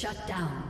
Shut down.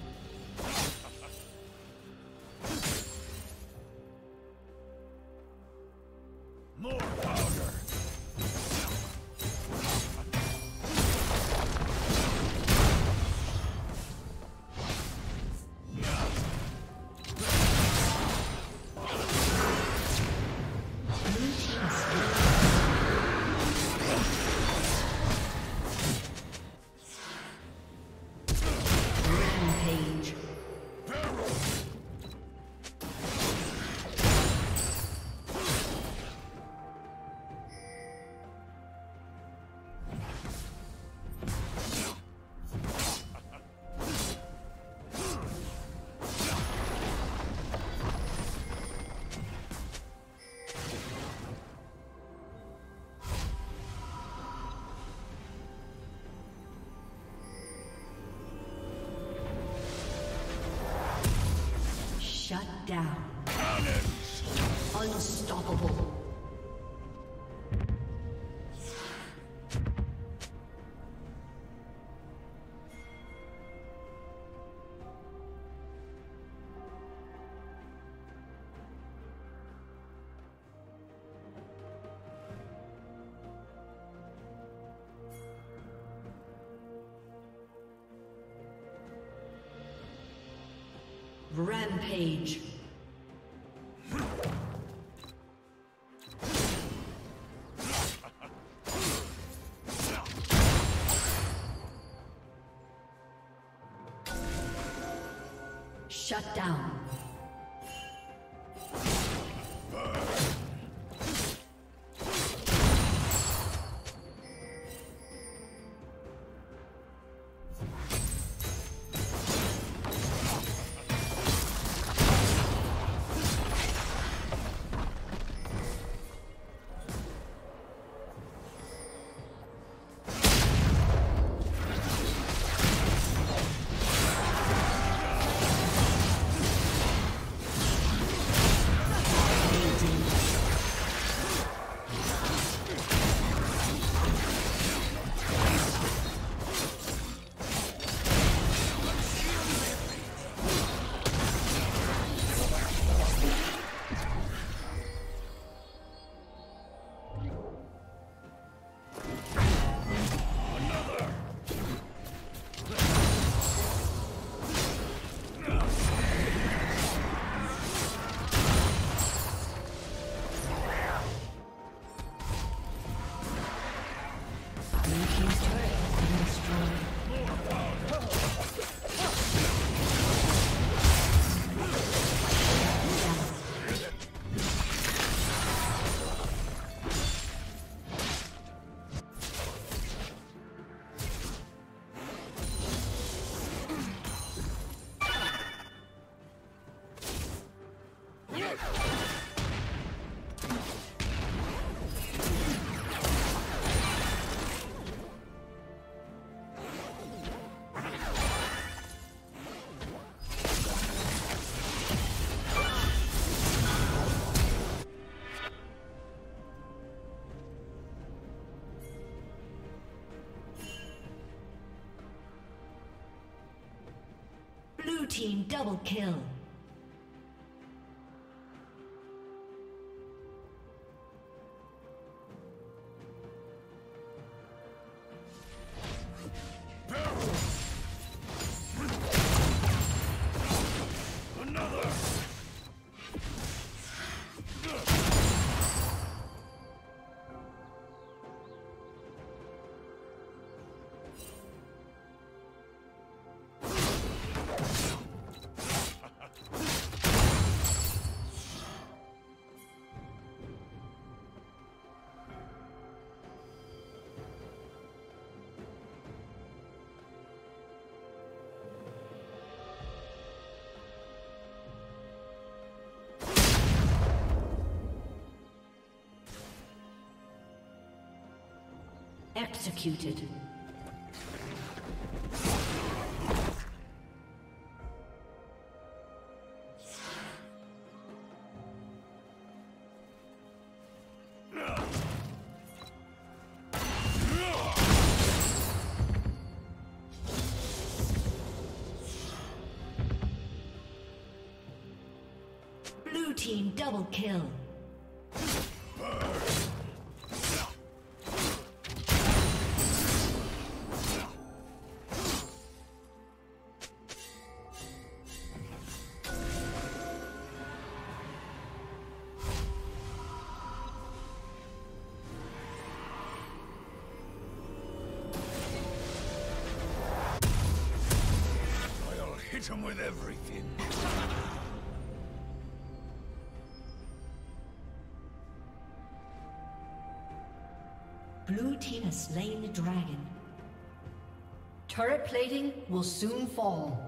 Down. Unstoppable. Rampage. Team double kill. Executed. Blue team double kill. Hit him with everything. Blue team has slain the dragon. Turret plating will soon fall.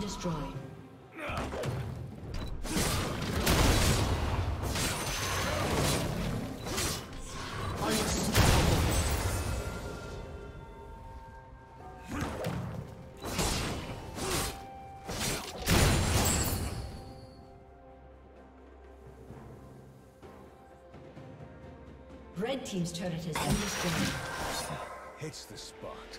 Destroyed. Red Team's turret has been destroyed. Hits the spot.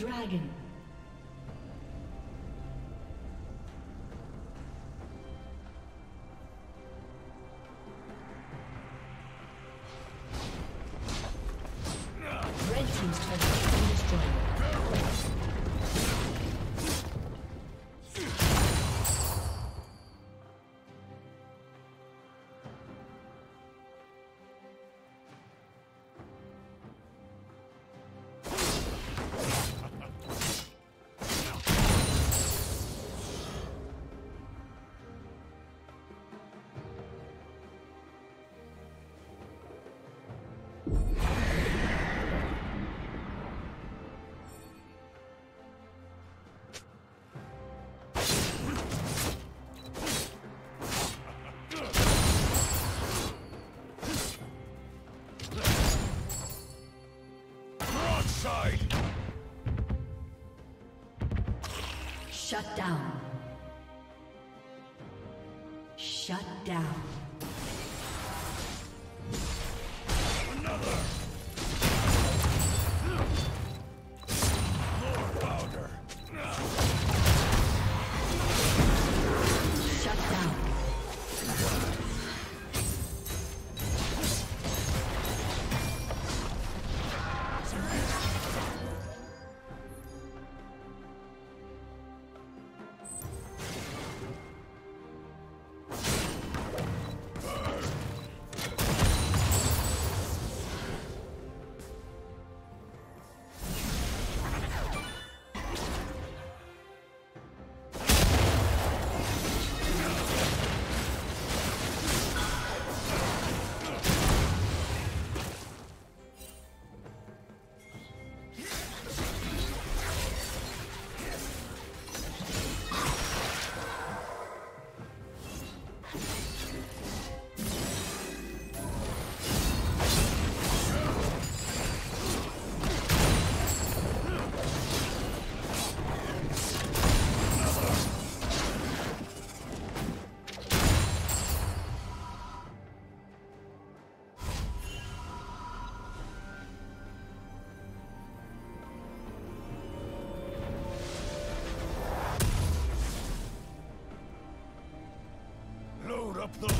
Dragon. Shut down. Up the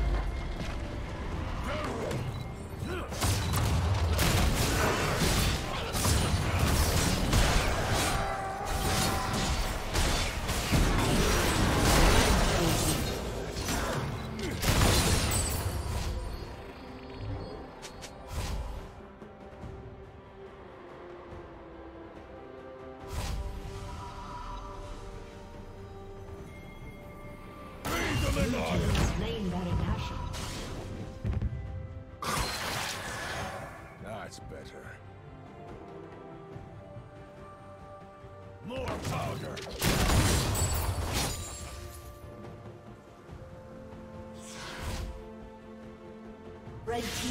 Red team.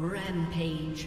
Rampage.